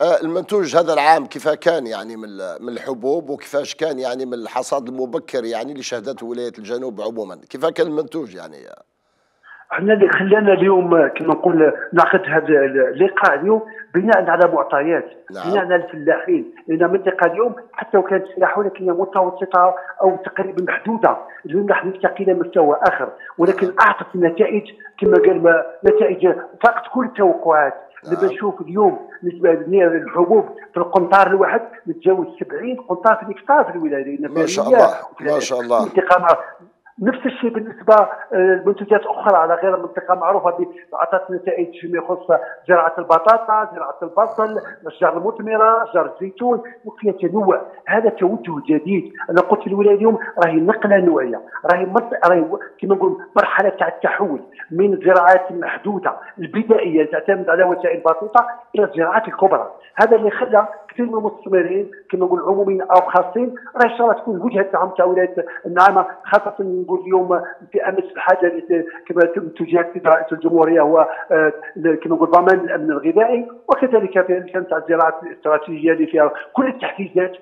آه، المنتوج هذا العام كيف كان يعني من من الحبوب وكيفاش كان يعني من الحصاد المبكر يعني اللي شهدته ولاية الجنوب عموما كيف كان المنتوج يعني إحنا اللي خلانا اليوم كما نقول ناخذ هذا اللقاء اليوم بناء على معطيات نعم. بناء على الفلاحين لأن منطقه اليوم حتى لو كانت فلاحه ولكن متوسطة أو تقريبا محدودة اليوم نحن نرتقي إلى مستوى آخر ولكن نعم. أعطت نتائج كما قال نتائج فاقت كل التوقعات. دابا نشوف اليوم بالنسبة للحبوب في القنطار الواحد متجاوز 70 قنطار في الهكتار في الولاية ما شاء الله ما شاء الله. نفس الشيء بالنسبة لمنتجات آه، أخرى على غير منطقه معروفة اعطت نتائج فيما يخص زراعة البطاطا، زراعة البصل، الاشجار المثمرة، أشجار الزيتون وفيها تنوع، هذا توجه جديد، أنا قلت الولايه اليوم راهي نقلة نوعية، راهي راهي كما نقول مرحلة تاع التحول من الزراعات المحدوده البدائية تعتمد على وسائل بسيطة إلى الزراعات الكبرى، هذا اللي خلى كثير من المستثمرين كما نقول عموميين أو خاصين راه إن شاء الله تكون وجهة دعم تاع ولايه النعمه خاصة نقول اليوم في أمس الحاجة كما توجهت رئيس الجمهورية هو آه، كما نقول ضمان الأمن الغذائي وكذلك كانت الزراعة الاستراتيجية اللي فيها كل التحفيزات